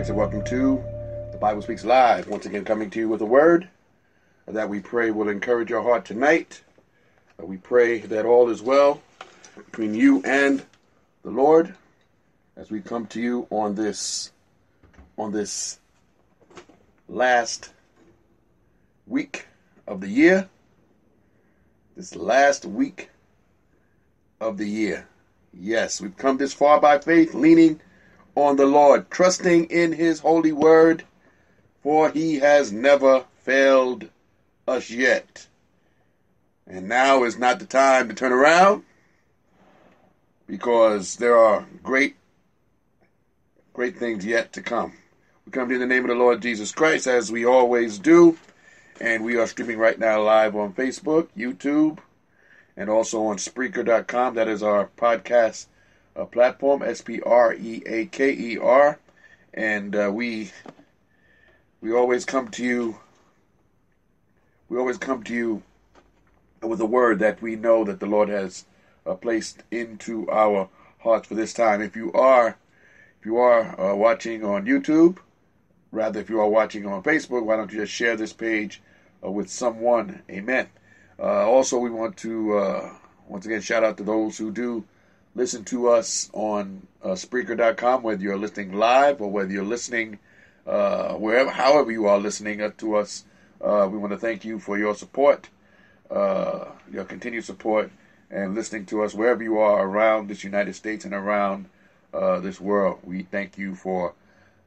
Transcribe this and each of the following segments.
Jackson. Welcome to the Bible Speaks Live. Once again, coming to you with a word that we pray will encourage your heart tonight. Uh, we pray that all is well between you and the Lord as we come to you on this on this last week of the year. This last week of the year. Yes, we've come this far by faith, leaning on the Lord, trusting in his holy word, for he has never failed us yet. And now is not the time to turn around because there are great, great things yet to come. We come to the name of the Lord Jesus Christ as we always do. And we are streaming right now live on Facebook, YouTube, and also on Spreaker.com. That is our podcast uh, platform, S P R E A K E R. And uh, we we always come to you. We always come to you with a word that we know that the Lord has uh, placed into our hearts for this time. If you are, if you are uh, watching on YouTube, rather if you are watching on Facebook, why don't you just share this page uh, with someone? Amen. Uh, also, we want to once again shout out to those who do listen to us on uh, Spreaker.com, whether you're listening live or whether you're listening uh, wherever, however you are listening to us. Uh, we want to thank you for your support, uh, your continued support, and listening to us wherever you are around this United States and around uh, this world. We thank you for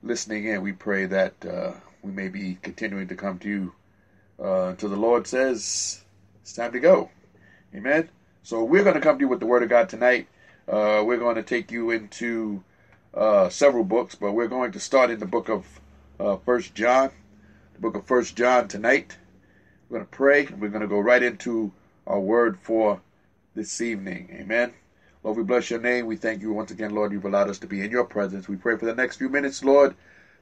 listening in. We pray that uh, we may be continuing to come to you until the Lord says it's time to go. Amen. So we're going to come to you with the Word of God tonight. Uh, we're going to take you into uh, several books, but we're going to start in the book of uh, First John, the book of First John tonight. We're going to pray, and we're going to go right into our word for this evening. Amen. Lord, we bless your name. We thank you once again, Lord. You've allowed us to be in your presence. We pray for the next few minutes, Lord,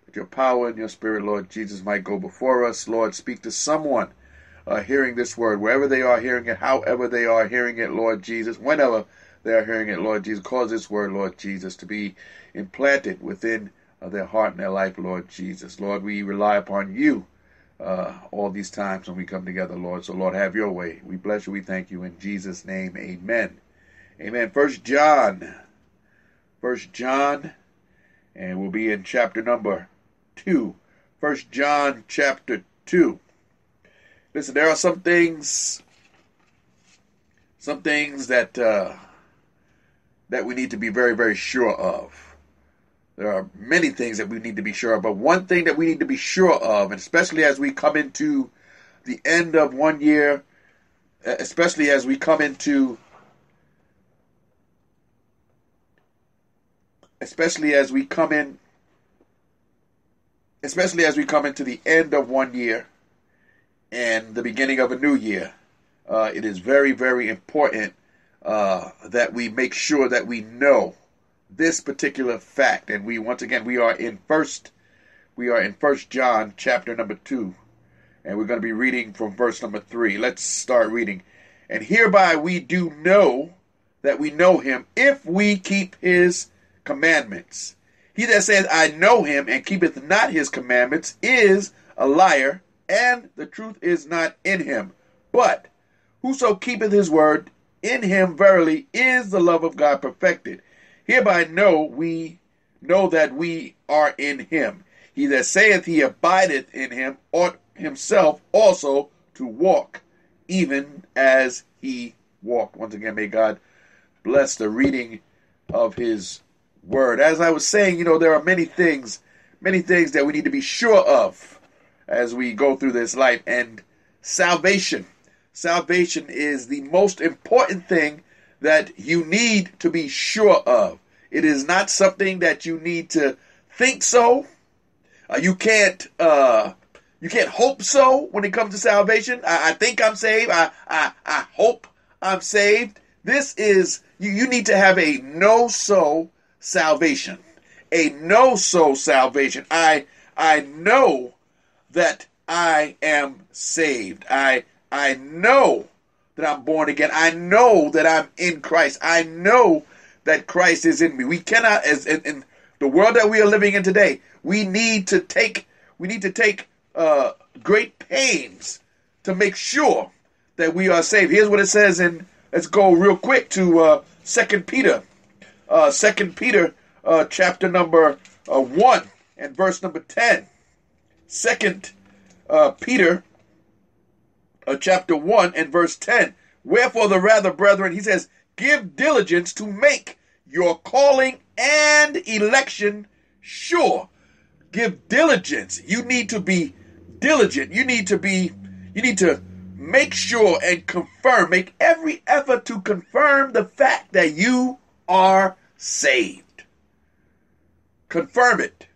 that your power and your spirit, Lord Jesus, might go before us. Lord, speak to someone uh, hearing this word, wherever they are hearing it, however they are hearing it, Lord Jesus, whenever they are hearing it, Lord Jesus. Cause this word, Lord Jesus, to be implanted within uh, their heart and their life, Lord Jesus. Lord, we rely upon you uh, all these times when we come together, Lord. So, Lord, have your way. We bless you. We thank you in Jesus' name. Amen. Amen. First John. First John, and we'll be in chapter number two. First John chapter two. Listen, there are some things, some things that uh, that we need to be very, very sure of. There are many things that we need to be sure of, but one thing that we need to be sure of, and especially as we come into the end of one year, especially as we come into especially as we come in especially as we come into the end of one year and the beginning of a new year uh, it is very very important uh, that we make sure that we know this particular fact. And we once again we are in first we are in First John chapter number two, and we're going to be reading from verse number three. Let's start reading. And hereby we do know that we know him if we keep his commandments. He that says, I know him, and keepeth not his commandments, is a liar, and the truth is not in him. But whoso keepeth his word, in him verily is the love of God perfected. Hereby know we know that we are in him. He that saith he abideth in him ought himself also to walk, even as he walked. Once again, may God bless the reading of his word. As I was saying, you know, there are many things, many things that we need to be sure of as we go through this life. And salvation salvation is the most important thing that you need to be sure of. It is not something that you need to think so. Uh, you can't uh, you can't hope so when it comes to salvation. I, I think I'm saved. I, I I hope I'm saved. This is you. You need to have a know so salvation. A know so salvation. I I know that I am saved. I I know that I'm born again. I know that I'm in Christ. I know that Christ is in me. We cannot, as in, in the world that we are living in today, we need to take we need to take uh, great pains to make sure that we are saved. Here's what it says in let's go real quick to uh, Second Peter, uh, Second Peter, uh, chapter number uh, one and verse number ten. Second uh, Peter, uh, chapter one and verse ten. Wherefore the rather, brethren, he says, give diligence to make your calling and election sure. Give diligence. You need to be diligent. You need to be, you need to make sure and confirm, make every effort to confirm the fact that you are saved. Confirm it.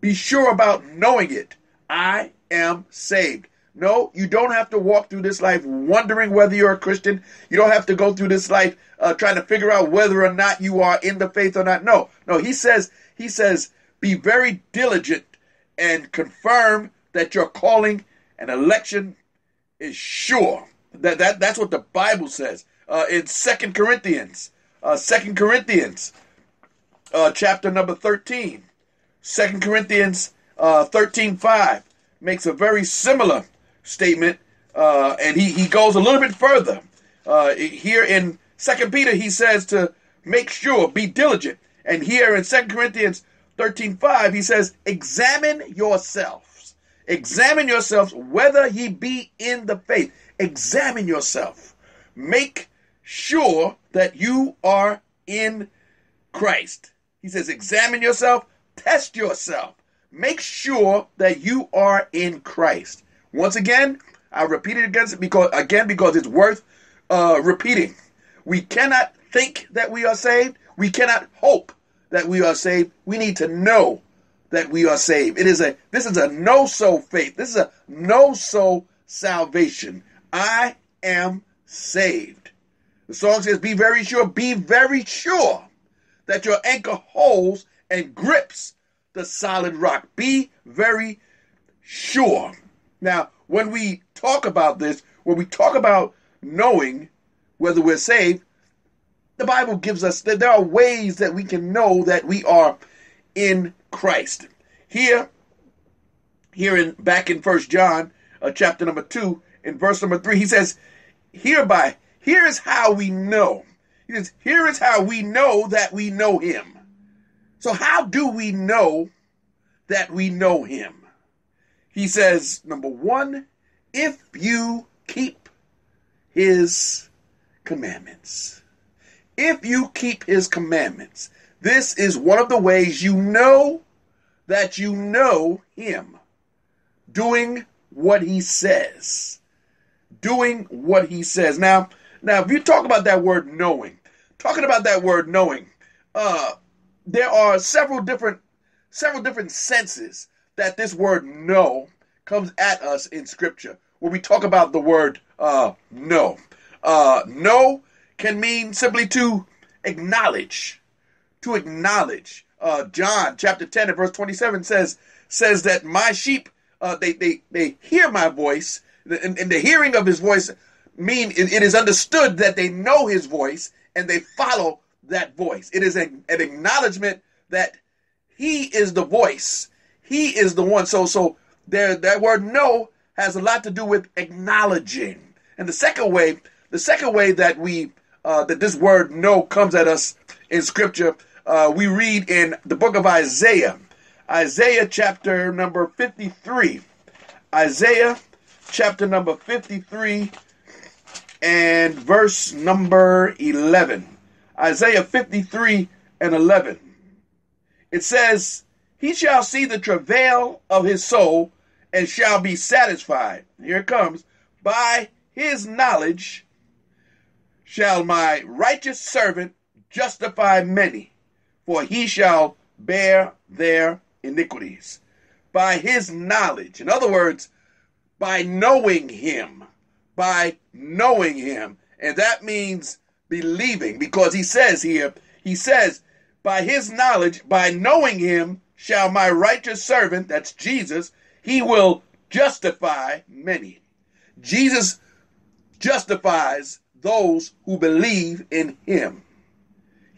Be sure about knowing it. I am saved. No, you don't have to walk through this life wondering whether you're a Christian. You don't have to go through this life uh, trying to figure out whether or not you are in the faith or not. No, no. He says, he says, be very diligent and confirm that your calling and election is sure. That, that that's what the Bible says uh, in Second Corinthians, uh, Second Corinthians, uh, chapter number thirteen. Second Corinthians uh, thirteen five makes a very similar statement, uh, and he, he goes a little bit further. Uh, here in Second Peter, he says to make sure, be diligent. And here in Second Corinthians 13 5, he says, examine yourselves. Examine yourselves whether ye be in the faith. Examine yourself. Make sure that you are in Christ. He says, examine yourself, test yourself. Make sure that you are in Christ. Once again, I repeat it again because again because it's worth uh, repeating. We cannot think that we are saved. We cannot hope that we are saved. We need to know that we are saved. It is a this is a know so faith. This is a know so salvation. I am saved. The song says, "Be very sure, be very sure that your anchor holds and grips the solid rock. Be very sure." Now, when we talk about this, when we talk about knowing whether we're saved, the Bible gives us that there are ways that we can know that we are in Christ. Here, here in back in First John, uh, chapter number two, in verse number three, he says, "Hereby, here is how we know." He says, "Here is how we know that we know Him." So, how do we know that we know Him? He says, number one, if you keep his commandments. If you keep his commandments, this is one of the ways you know that you know him. Doing what he says. Doing what he says. Now, now if you talk about that word knowing, talking about that word knowing, uh, there are several different several different senses that this word know comes at us in scripture when we talk about the word uh, know. Uh, know can mean simply to acknowledge. To acknowledge. Uh, John chapter 10 and verse 27 says says that my sheep uh, they, they they hear my voice and, and the hearing of his voice mean it, it is understood that they know his voice and they follow that voice. It is a, an acknowledgement that he is the voice he is the one. So so there that word know has a lot to do with acknowledging. And the second way, the second way that we uh, that this word know comes at us in scripture, uh, we read in the book of Isaiah, Isaiah chapter number 53. Isaiah chapter number 53 and verse number 11. Isaiah 53 and 11. It says, he shall see the travail of his soul and shall be satisfied. Here it comes. By his knowledge shall my righteous servant justify many, for he shall bear their iniquities. By his knowledge, in other words, by knowing him, by knowing him. And that means believing, because he says here, he says, by his knowledge, by knowing him, shall my righteous servant, that's Jesus, he will justify many. Jesus justifies those who believe in him.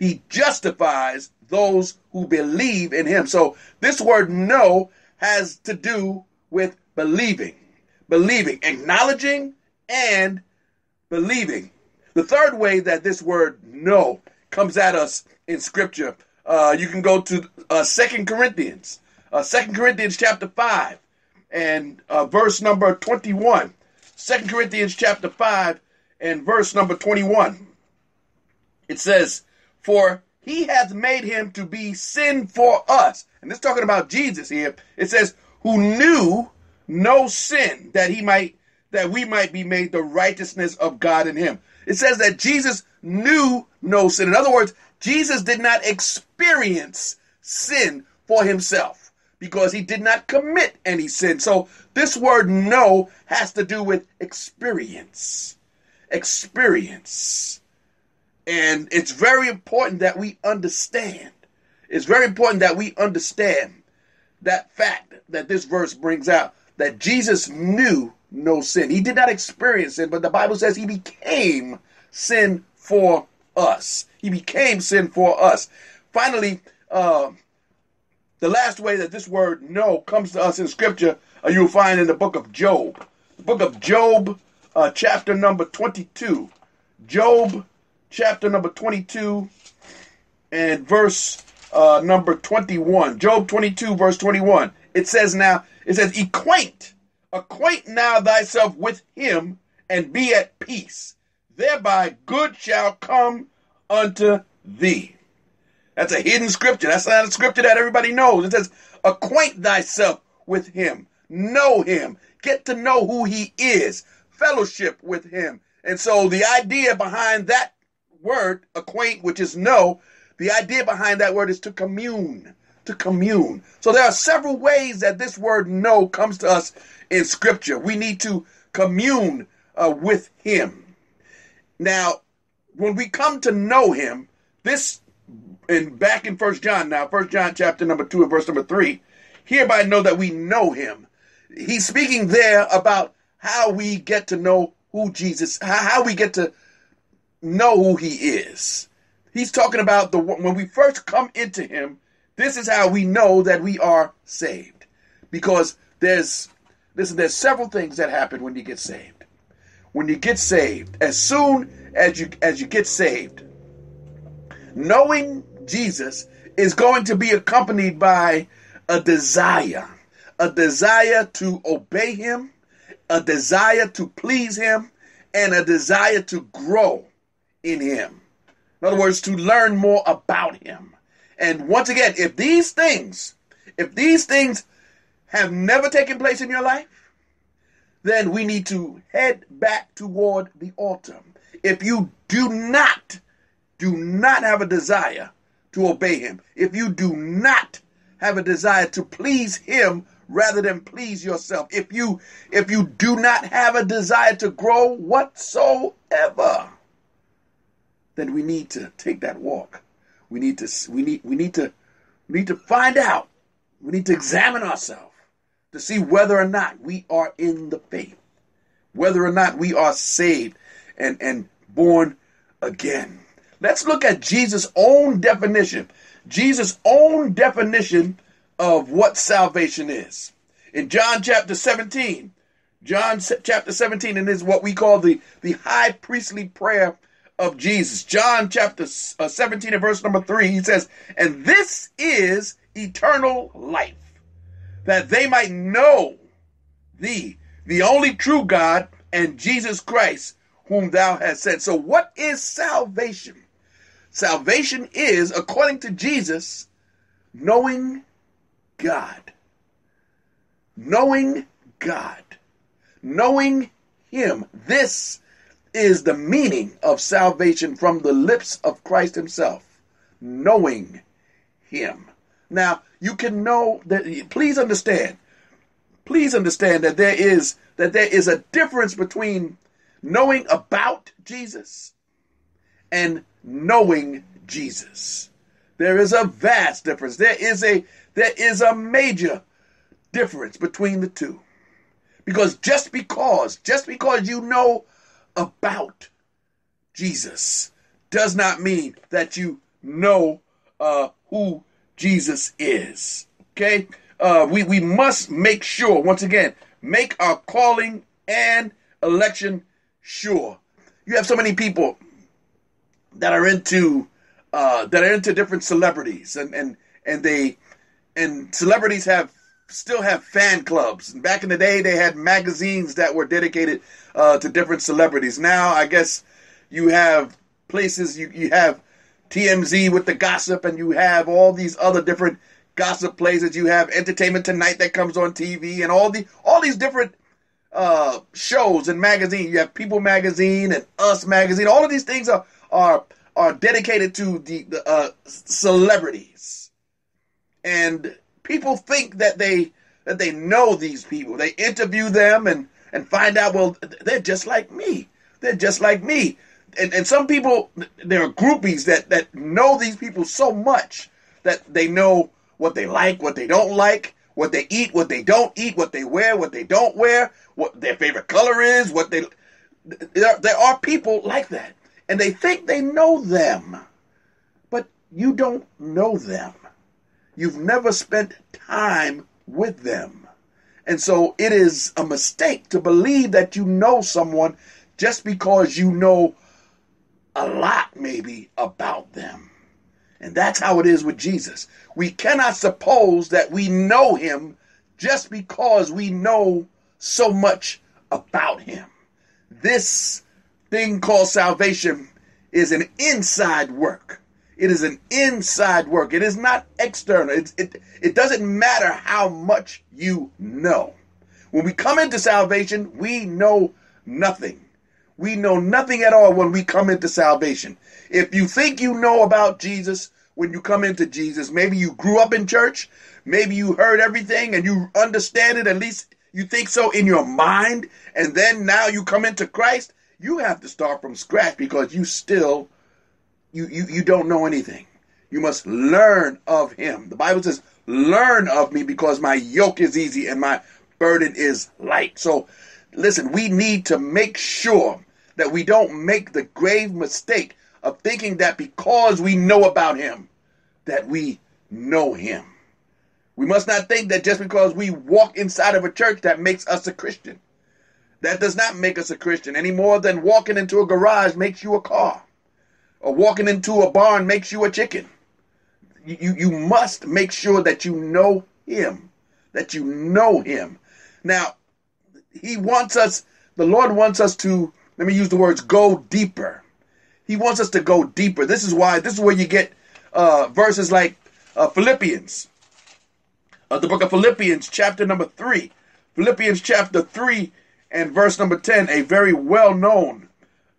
He justifies those who believe in him. So this word know has to do with believing, believing, acknowledging and believing. The third way that this word know comes at us in scripture, uh, you can go to uh, 2 Corinthians, uh, 2 Corinthians chapter 5 and verse number 21. 2 Corinthians chapter 5 and verse number 21. It says, For he hath made him to be sin for us. And this talking about Jesus here. It says, who knew no sin that he might that we might be made the righteousness of God in him. It says that Jesus knew no sin. In other words, Jesus did not experience sin for himself because he did not commit any sin. So this word know has to do with experience. Experience. And it's very important that we understand. It's very important that we understand that fact that this verse brings out that Jesus knew no sin. He did not experience sin, but the Bible says he became sin for us. He became sin for us. Finally, uh, the last way that this word know comes to us in Scripture, uh, you'll find in the book of Job. The book of Job, uh, chapter number 22. Job, chapter number 22, and verse uh, number 21. Job 22, verse 21. It says now, it says, Acquaint, acquaint now thyself with him, and be at peace. Thereby good shall come unto thee. That's a hidden scripture. That's not a scripture that everybody knows. It says, acquaint thyself with him. Know him. Get to know who he is. Fellowship with him. And so the idea behind that word, acquaint, which is know, the idea behind that word is to commune. To commune. So there are several ways that this word know comes to us in scripture. We need to commune uh, with him. Now, when we come to know him, this and back in First John now, First John chapter number two and verse number three, hereby know that we know him. He's speaking there about how we get to know who Jesus, how we get to know who he is. He's talking about the when we first come into him, this is how we know that we are saved. Because there's listen, there's several things that happen when you get saved. When you get saved, as soon as you as you get saved, knowing Jesus is going to be accompanied by a desire, a desire to obey him, a desire to please him, and a desire to grow in him. In other words, to learn more about him. And once again, if these things, if these things have never taken place in your life, then we need to head back toward the altar. If you do not, do not have a desire to obey him, if you do not have a desire to please him rather than please yourself, if you if you do not have a desire to grow whatsoever, then we need to take that walk. We need to we need we need to we need to find out. We need to examine ourselves to see whether or not we are in the faith, whether or not we are saved and and born again. Let's look at Jesus' own definition. Jesus' own definition of what salvation is. In John chapter 17, John chapter 17, and is what we call the, the high priestly prayer of Jesus. John chapter uh, 17 and verse number 3, he says, And this is eternal life, that they might know thee, the only true God, and Jesus Christ, whom thou hast sent. So, what is salvation? Salvation is, according to Jesus, knowing God. Knowing God. Knowing Him. This is the meaning of salvation from the lips of Christ Himself. Knowing Him. Now, you can know that, please understand, please understand that there is that there is a difference between knowing about Jesus and knowing Jesus. There is a vast difference. There is a there is a major difference between the two. Because just because, just because you know about Jesus does not mean that you know uh, who Jesus is. Okay? Uh, we, we must make sure, once again, make our calling and election sure. You have so many people that are into uh, that are into different celebrities and, and and they and celebrities have still have fan clubs. And back in the day, they had magazines that were dedicated uh, to different celebrities. Now, I guess you have places you you have TMZ with the gossip, and you have all these other different gossip places. You have Entertainment Tonight that comes on TV, and all the all these different uh, shows and magazines. You have People Magazine and Us Magazine. All of these things are are are dedicated to the, the uh, celebrities, and people think that they that they know these people. They interview them and and find out well they're just like me. They're just like me. And, and some people there are groupies that that know these people so much that they know what they like, what they don't like, what they eat, what they don't eat, what they wear, what they don't wear, what their favorite color is, what they there, are people like that and they think they know them. But you don't know them. You've never spent time with them. And so it is a mistake to believe that you know someone just because you know a lot, maybe, about them. And that's how it is with Jesus. We cannot suppose that we know him just because we know so much about him. This thing called salvation is an inside work. It is an inside work. It is not external. It, it, it doesn't matter how much you know. When we come into salvation, we know nothing. We know nothing at all when we come into salvation. If you think you know about Jesus when you come into Jesus, maybe you grew up in church, maybe you heard everything and you understand it, at least you think so in your mind, and then now you come into Christ, you have to start from scratch because you still you, you, you don't know anything. You must learn of him. The Bible says, learn of me because my yoke is easy and my burden is light. So listen, we need to make sure that we don't make the grave mistake of thinking that because we know about him, that we know him. We must not think that just because we walk inside of a church that makes us a Christian. That does not make us a Christian any more than walking into a garage makes you a car or walking into a barn makes you a chicken. You, you must make sure that you know him, that you know him. Now, he wants us, the Lord wants us to, let me use the words, go deeper. He wants us to go deeper. This is why, this is where you get uh, verses like uh, Philippians, uh, the book of Philippians, chapter number 3. Philippians chapter 3 and verse number 10, a very well known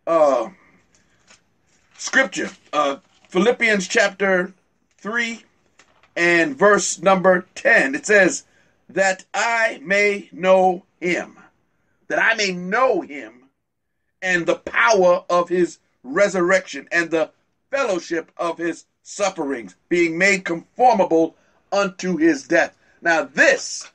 uh, scripture. Uh, Philippians chapter 3 and verse number 10. It says, That I may know him, that I may know him and the power of his resurrection and the fellowship of his sufferings, being made conformable unto his death. Now, this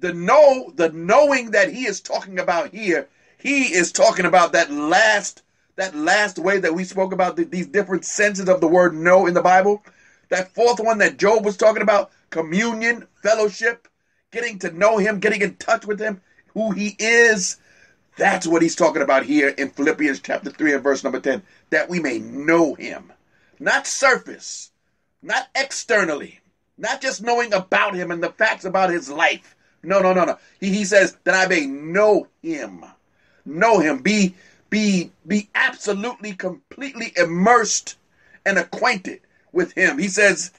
the know, the knowing that he is talking about here, he is talking about that last, that last way that we spoke about the, these different senses of the word know in the Bible. That fourth one that Job was talking about, communion, fellowship, getting to know him, getting in touch with him, who he is. That's what he's talking about here in Philippians chapter 3 and verse number 10. That we may know him. Not surface, not externally, not just knowing about him and the facts about his life, no, no, no, no. He, he says that I may know him. Know him. Be be be absolutely completely immersed and acquainted with him. He says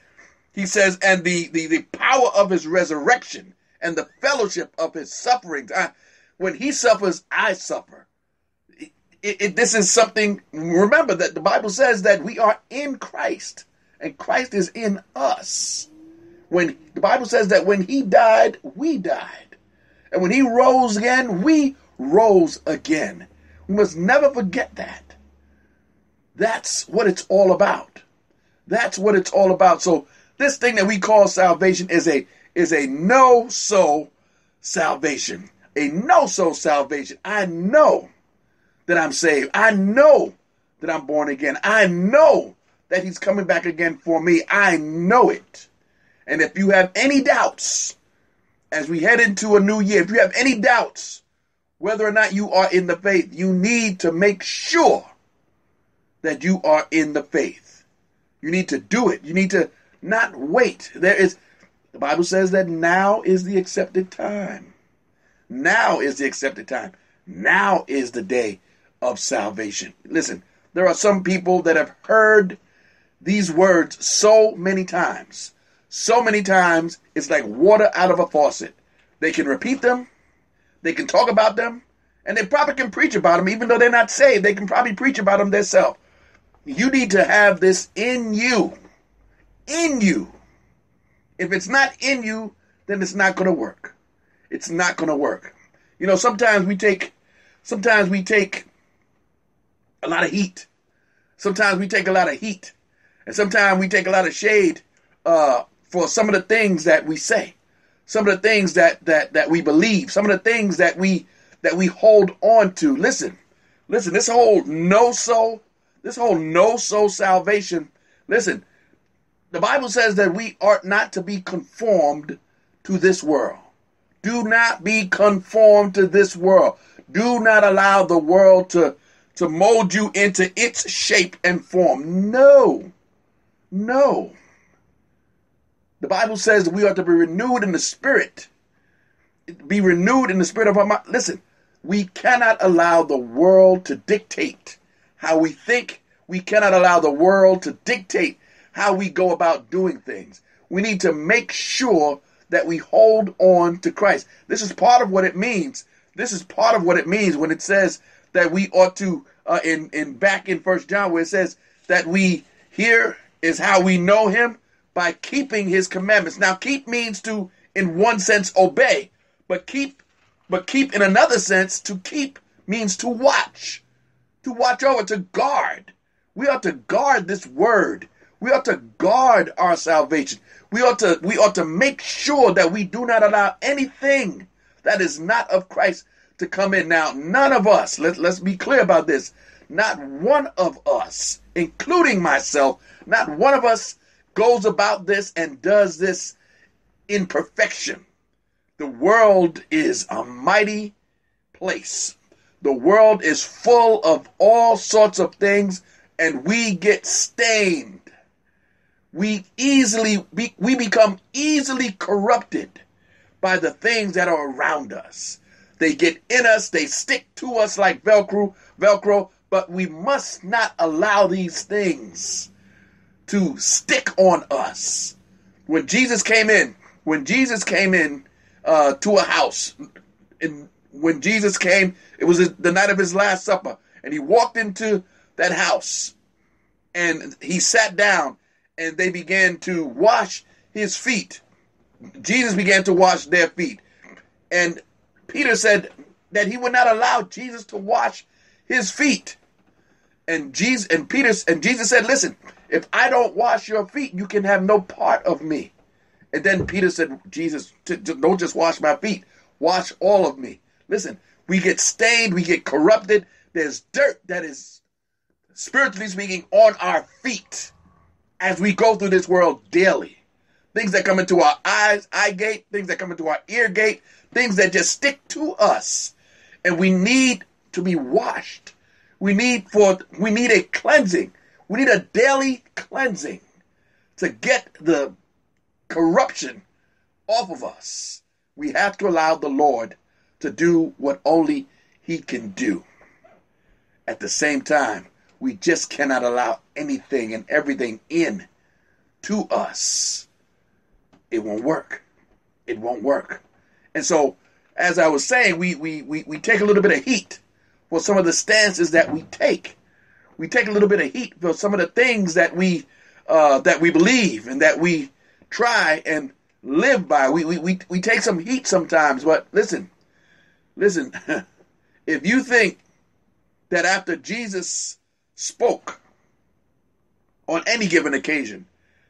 he says and the the, the power of his resurrection and the fellowship of his sufferings. I, when he suffers, I suffer. It, it, this is something remember that the Bible says that we are in Christ and Christ is in us. When the Bible says that when he died, we died. And when he rose again, we rose again. We must never forget that. That's what it's all about. That's what it's all about. So this thing that we call salvation is a is a know so salvation. A know so salvation. I know that I'm saved. I know that I'm born again. I know that he's coming back again for me. I know it. And if you have any doubts as we head into a new year, if you have any doubts whether or not you are in the faith, you need to make sure that you are in the faith. You need to do it. You need to not wait. There is the Bible says that now is the accepted time. Now is the accepted time. Now is the day of salvation. Listen, there are some people that have heard these words so many times. So many times, it's like water out of a faucet. They can repeat them, they can talk about them, and they probably can preach about them, even though they're not saved. They can probably preach about them themselves. You need to have this in you. In you. If it's not in you, then it's not going to work. It's not going to work. You know, sometimes we take, sometimes we take a lot of heat. Sometimes we take a lot of heat, and sometimes we take a lot of shade uh, for some of the things that we say, some of the things that that that we believe, some of the things that we that we hold on to. Listen, listen. This whole know so, this whole know so salvation. Listen, the Bible says that we ought not to be conformed to this world. Do not be conformed to this world. Do not allow the world to, to mold you into its shape and form. No. No. The Bible says we are to be renewed in the spirit. Be renewed in the spirit of our mind. Listen, we cannot allow the world to dictate how we think. We cannot allow the world to dictate how we go about doing things. We need to make sure that we hold on to Christ. This is part of what it means. This is part of what it means when it says that we ought to uh, in in back in First John where it says that we here is how we know Him by keeping His commandments. Now, keep means to, in one sense, obey, but keep, but keep in another sense to keep means to watch, to watch over, to guard. We ought to guard this word. We ought to guard our salvation. We ought to we ought to make sure that we do not allow anything that is not of Christ to come in. Now, none of us, let, let's be clear about this. Not one of us, including myself, not one of us goes about this and does this in perfection. The world is a mighty place. The world is full of all sorts of things, and we get stained we easily we, we become easily corrupted by the things that are around us. They get in us, they stick to us like velcro, velcro, but we must not allow these things to stick on us. When Jesus came in, when Jesus came in uh, to a house, and when Jesus came, it was the night of his last supper, and he walked into that house, and he sat down, and they began to wash his feet. Jesus began to wash their feet. And Peter said that he would not allow Jesus to wash his feet. And Jesus and Peter and Jesus said, "Listen, if I don't wash your feet, you can have no part of me." And then Peter said, "Jesus, don't just wash my feet, wash all of me." Listen, we get stained, we get corrupted. There's dirt that is spiritually speaking on our feet as we go through this world daily. Things that come into our eyes, eye gate, things that come into our ear gate, things that just stick to us. And we need to be washed. We need for we need a cleansing. We need a daily cleansing to get the corruption off of us. We have to allow the Lord to do what only he can do. At the same time, we just cannot allow anything and everything in to us. It won't work. It won't work. And so, as I was saying, we, we, we, we take a little bit of heat for some of the stances that we take. We take a little bit of heat for some of the things that we uh, that we believe and that we try and live by. We, we, we, we take some heat sometimes, but listen, listen, if you think that after Jesus spoke on any given occasion,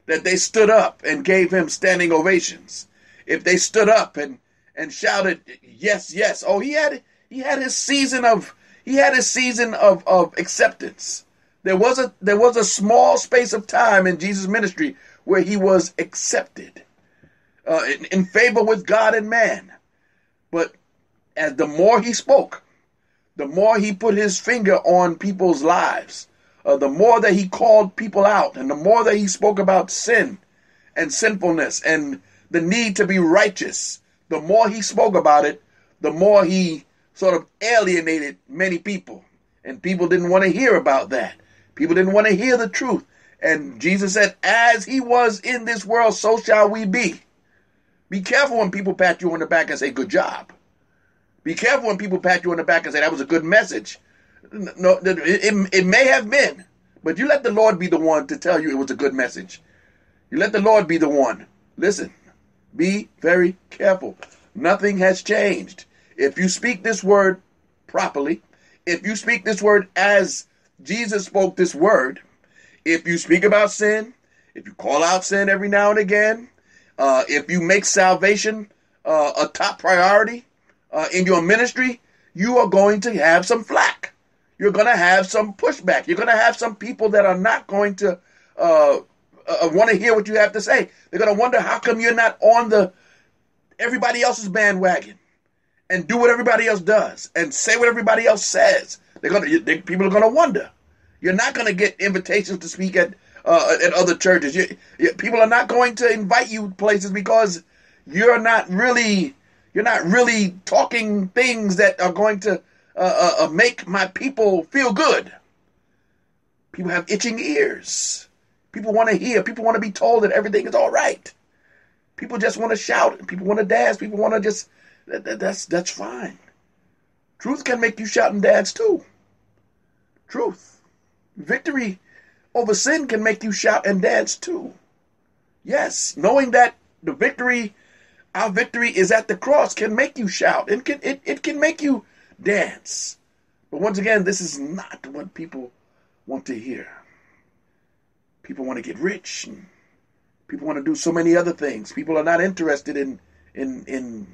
that they stood up and gave him standing ovations, if they stood up and, and shouted, yes, yes, oh, he had, he had his season of, he had his season of, of acceptance. There was a there was a small space of time in Jesus' ministry where he was accepted uh, in, in favor with God and man. But as the more he spoke, the more he put his finger on people's lives, uh, the more that he called people out, and the more that he spoke about sin and sinfulness and the need to be righteous, the more he spoke about it, the more he sort of alienated many people. And people didn't want to hear about that. People didn't want to hear the truth. And Jesus said, As he was in this world, so shall we be. Be careful when people pat you on the back and say, Good job. Be careful when people pat you on the back and say, That was a good message. No, it, it, may have been, but you let the Lord be the one to tell you it was a good message. You let the Lord be the one. Listen, be very careful. Nothing has changed. If you speak this word properly, if you speak this word as Jesus spoke this word, if you speak about sin, if you call out sin every now and again, uh, if you make salvation uh, a top priority uh, in your ministry, you are going to have some flack. You're going to have some pushback. You're going to have some people that are not going to uh, uh, want to hear what you have to say. They're going to wonder how come you're not on the everybody else's bandwagon and do what everybody else does and say what everybody else says. They're going to they, people are going to wonder. You're not going to get invitations to speak at uh, at other churches. You, you, people are not going to invite you places because you're not really you're not really talking things that are going to uh, uh, uh make my people feel good. People have itching ears. People want to hear. People want to be told that everything is all right. People just want to shout. And people want to dance. People want to just. That, that, that's that's fine. Truth can make you shout and dance too. Truth, victory over sin can make you shout and dance too. Yes, knowing that the victory, our victory is at the cross, can make you shout and can it, it can make you dance. But once again, this is not what people want to hear. People want to get rich. People want to do so many other things. People are not interested in in in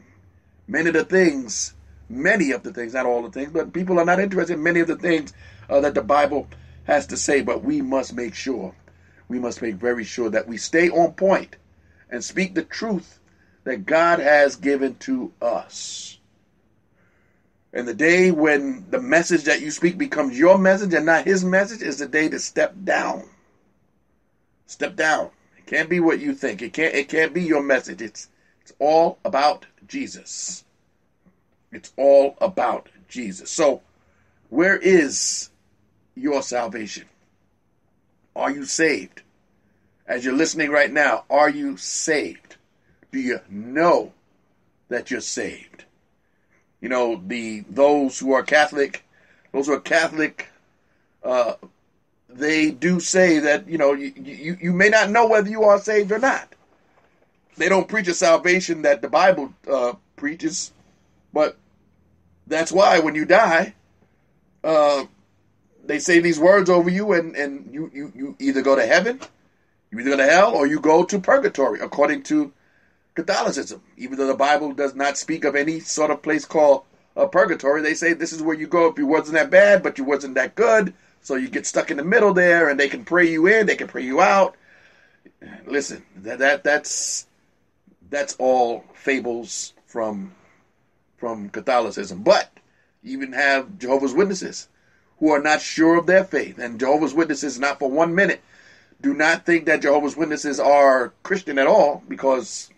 many of the things, many of the things, not all the things, but people are not interested in many of the things uh, that the Bible has to say. But we must make sure, we must make very sure that we stay on point and speak the truth that God has given to us. And the day when the message that you speak becomes your message and not his message is the day to step down. Step down. It can't be what you think. It can't it can't be your message. It's it's all about Jesus. It's all about Jesus. So, where is your salvation? Are you saved? As you're listening right now, are you saved? Do you know that you're saved? You know, the those who are Catholic, those who are Catholic uh, they do say that you know you, you, you may not know whether you are saved or not. They don't preach a salvation that the Bible uh, preaches, but that's why when you die, uh, they say these words over you, and and you, you you either go to heaven, you either go to hell, or you go to purgatory, according to Catholicism. Even though the Bible does not speak of any sort of place called a purgatory, they say this is where you go if you wasn't that bad, but you wasn't that good so you get stuck in the middle there, and they can pray you in, they can pray you out. Listen, that that that's that's all fables from from Catholicism. But you even have Jehovah's Witnesses who are not sure of their faith, and Jehovah's Witnesses, not for one minute, do not think that Jehovah's Witnesses are Christian at all because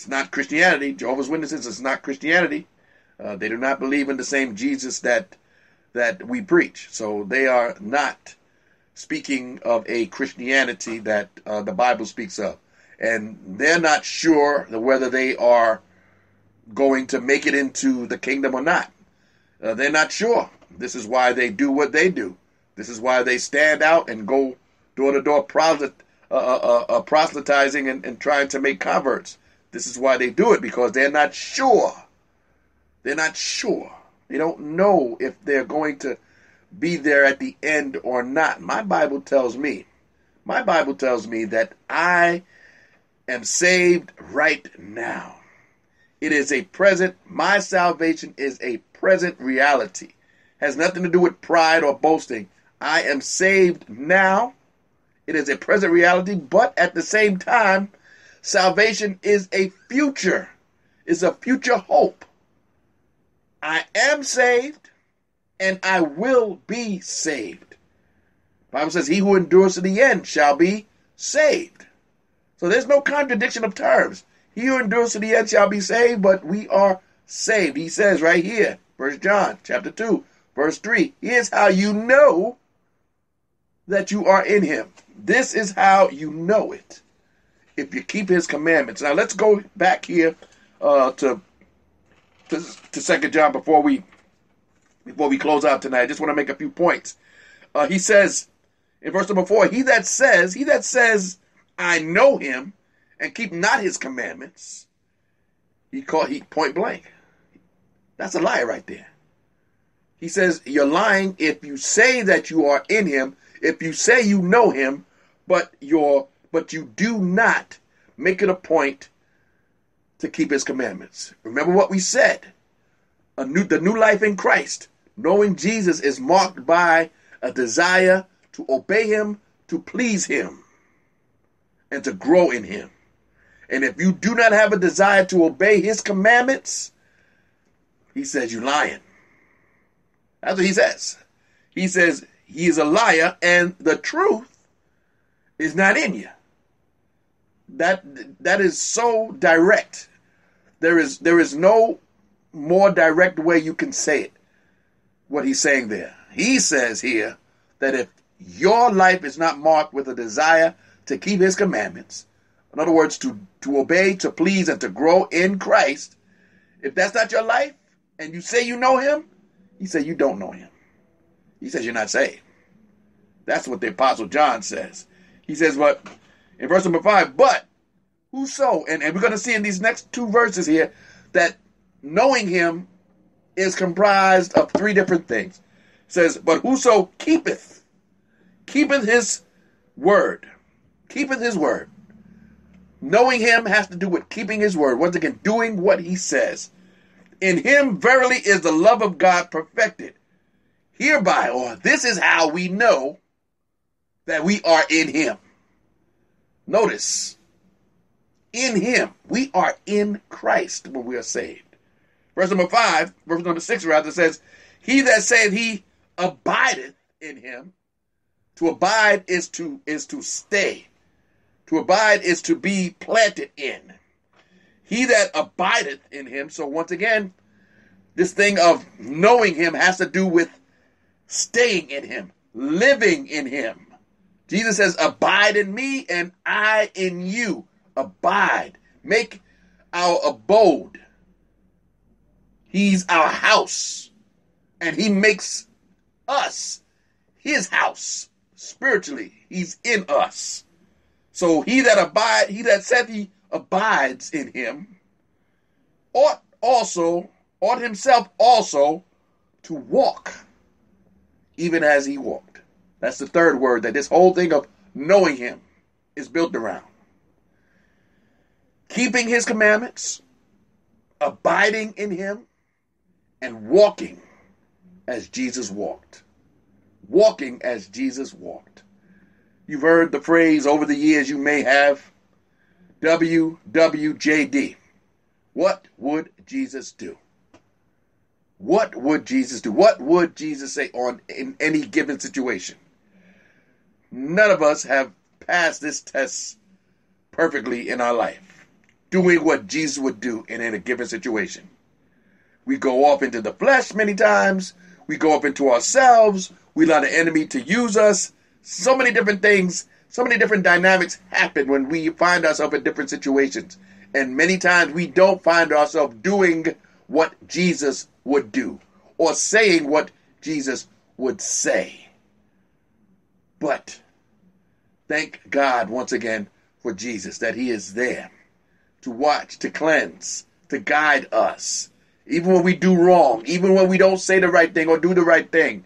it's not Christianity. Jehovah's Witnesses is not Christianity. Uh, they do not believe in the same Jesus that that we preach. So they are not speaking of a Christianity that uh, the Bible speaks of. And they're not sure whether they are going to make it into the kingdom or not. Uh, they're not sure. This is why they do what they do. This is why they stand out and go door to door uh, uh, uh, proselytizing and, and trying to make converts. This is why they do it because they're not sure. They're not sure they don't know if they're going to be there at the end or not. My Bible tells me, my Bible tells me that I am saved right now. It is a present, my salvation is a present reality. Has nothing to do with pride or boasting. I am saved now. It is a present reality, but at the same time, salvation is a future, is a future hope. I am saved and I will be saved. Bible says, He who endures to the end shall be saved. So there's no contradiction of terms. He who endures to the end shall be saved, but we are saved. He says right here, First John chapter 2, verse 3. Here's how you know that you are in him. This is how you know it. If you keep his commandments. Now let's go back here uh, to, to to Second John before we before we close out tonight. I just want to make a few points. Uh, he says in verse number four, "He that says, he that says, I know him, and keep not his commandments." He called he point blank. That's a lie right there. He says you're lying if you say that you are in him, if you say you know him, but you're but you do not make it a point to keep his commandments. Remember what we said. A new the new life in Christ, knowing Jesus is marked by a desire to obey him, to please him, and to grow in him. And if you do not have a desire to obey his commandments, he says you're lying. That's what he says. He says he is a liar and the truth is not in you. That that is so direct. There is there is no more direct way you can say it. What he's saying there. He says here that if your life is not marked with a desire to keep his commandments, in other words, to, to obey, to please, and to grow in Christ, if that's not your life, and you say you know him, he said you don't know him. He says you're not saved. That's what the Apostle John says. He says, but in verse number five, but whoso, and, and we're going to see in these next two verses here that knowing him is comprised of three different things. It says, but whoso keepeth, keepeth his word, keepeth his word. Knowing him has to do with keeping his word. Once again, doing what he says. In him verily is the love of God perfected. Hereby, or this is how we know that we are in him. Notice, in him, we are in Christ when we are saved. Verse number five, verse number six rather says, He that saith he abideth in him, to abide is to is to stay. To abide is to be planted in. He that abideth in him. So once again, this thing of knowing him has to do with staying in him, living in him. Jesus says, Abide in me and I in you. Abide. Make our abode. He's our house. And he makes us his house spiritually. He's in us. So he that abide, he that said he abides in him, ought also, ought himself also to walk, even as he walked. That's the third word that this whole thing of knowing him is built around. Keeping his commandments, abiding in him, and walking as Jesus walked. Walking as Jesus walked. You've heard the phrase over the years, you may have WWJD. What would Jesus do? What would Jesus do? What would Jesus say on in any given situation? None of us have passed this test perfectly in our life, doing what Jesus would do in, in a given situation. We go off into the flesh many times. We go up into ourselves. We allow the enemy to use us. So many different things so many different dynamics happen when we find ourselves in different situations. And many times we don't find ourselves doing what Jesus would do or saying what Jesus would say. But thank God once again for Jesus that He is there to watch, to cleanse, to guide us. Even when we do wrong, even when we don't say the right thing or do the right thing,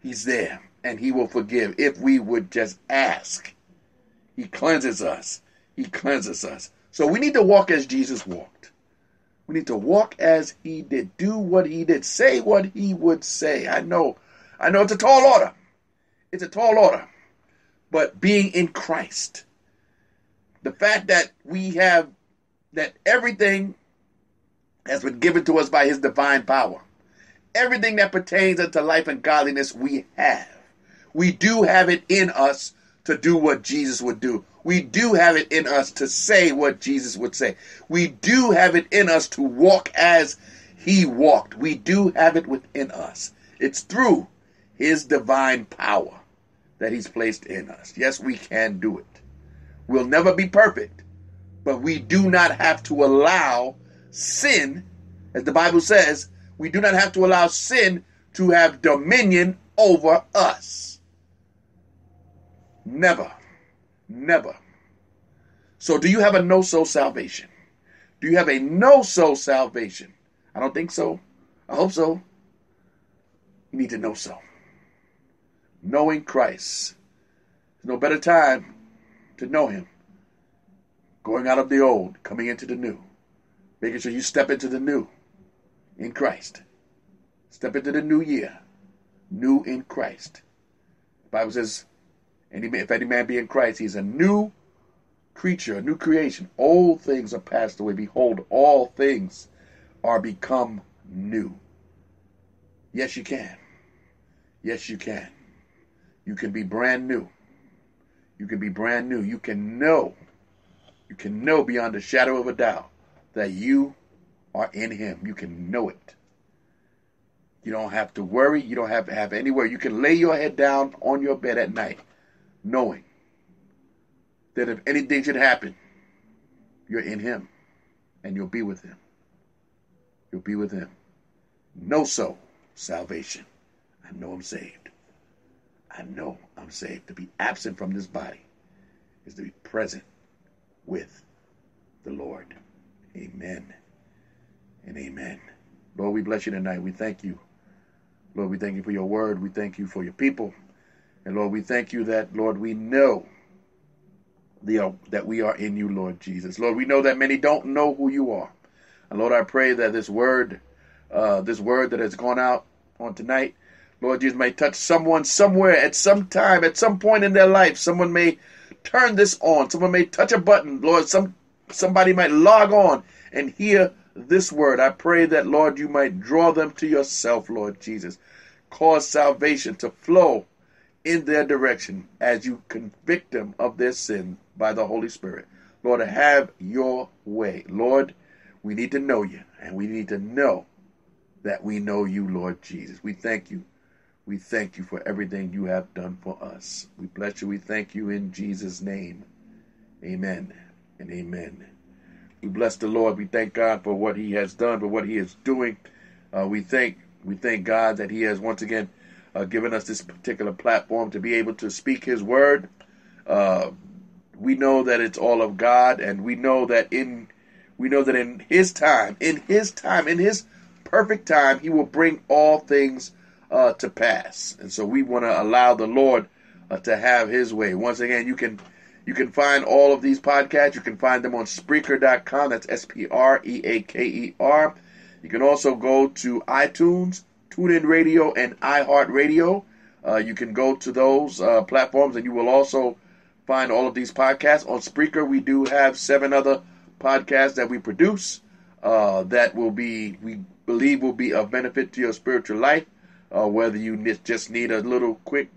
He's there and he will forgive if we would just ask. He cleanses us. He cleanses us. So we need to walk as Jesus walked. We need to walk as he did, do what he did, say what he would say. I know, I know it's a tall order. It's a tall order. But being in Christ, the fact that we have that everything has been given to us by his divine power. Everything that pertains unto life and godliness we have. We do have it in us to do what Jesus would do. We do have it in us to say what Jesus would say. We do have it in us to walk as he walked. We do have it within us. It's through his divine power that he's placed in us. Yes, we can do it. We'll never be perfect, but we do not have to allow sin, as the Bible says, we do not have to allow sin to have dominion over us. Never. Never. So, do you have a know so salvation? Do you have a know so salvation? I don't think so. I hope so. You need to know so. Knowing Christ. There's no better time to know Him. Going out of the old, coming into the new. Making sure you step into the new in Christ. Step into the new year. New in Christ. The Bible says, if any man be in Christ, he is a new creature, a new creation. Old things are passed away. Behold, all things are become new. Yes, you can. Yes, you can. You can be brand new. You can be brand new. You can know. You can know beyond a shadow of a doubt that you are in Him. You can know it. You don't have to worry. You don't have to have anywhere. You can lay your head down on your bed at night knowing that if anything should happen, you're in Him and you'll be with Him. You'll be with Him. Know so salvation. I know I'm saved. I know I'm saved. To be absent from this body is to be present with the Lord. Amen and amen. Lord, we bless you tonight. We thank you. Lord, we thank you for your word. We thank you for your people. And Lord, we thank you that, Lord, we know the, uh, that we are in you, Lord Jesus. Lord, we know that many don't know who you are. And Lord, I pray that this word, uh, this word that has gone out on tonight, Lord Jesus, may touch someone somewhere at some time, at some point in their life. Someone may turn this on. Someone may touch a button. Lord, some somebody might log on and hear this word. I pray that, Lord, you might draw them to yourself, Lord Jesus. Cause salvation to flow in their direction as you convict them of their sin by the Holy Spirit. Lord, have your way. Lord, we need to know you, and we need to know that we know you, Lord Jesus. We thank you. We thank you for everything you have done for us. We bless you. We thank you in Jesus' name. Amen and amen. We bless the Lord. We thank God for what He has done, for what He is doing. Uh, we thank we thank God that He has once again uh, given us this particular platform to be able to speak His word. Uh, we know that it's all of God, and we know that in we know that in His time, in His time, in His perfect time, He will bring all things uh, to pass. And so we want to allow the Lord uh, to have His way. Once again, you can you can find all of these podcasts. You can find them on Spreaker.com. That's S P R E A K E R. You can also go to iTunes, TuneIn Radio, and iHeartRadio. Uh, you can go to those uh, platforms, and you will also find all of these podcasts on Spreaker. We do have seven other podcasts that we produce uh, that will be, we believe, will be of benefit to your spiritual life. Uh, whether you just need a little quick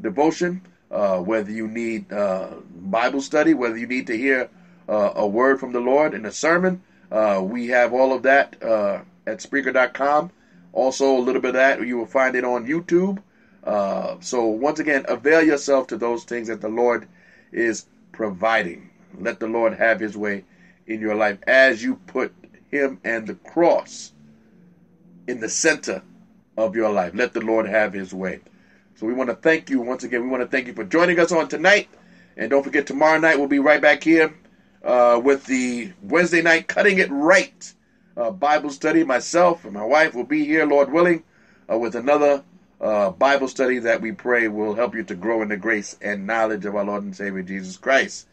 devotion, uh, whether you need uh, Bible study, whether you need to hear a word from the Lord in a sermon, we have all of that at Spreaker.com. Also, a little bit of that, you will find it on YouTube. Uh, so, once again, avail yourself to those things that the Lord is providing. Let the Lord have his way in your life as you put him and the cross in the center of your life. Let the Lord have his way. So, we want to thank you once again. We want to thank you for joining us on tonight. And don't forget, tomorrow night we'll be right back here uh, with the Wednesday night Cutting It Right uh, Bible study. Myself and my wife will be here, Lord willing, uh, with another uh, Bible study that we pray will help you to grow in the grace and knowledge of our Lord and Savior Jesus Christ.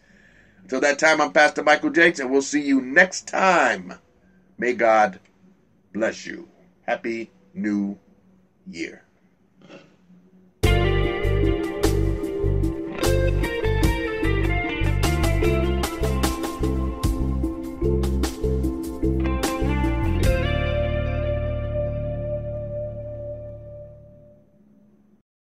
Until that time, I'm Pastor Michael Jakes, and we'll see you next time. May God bless you. Happy New Year.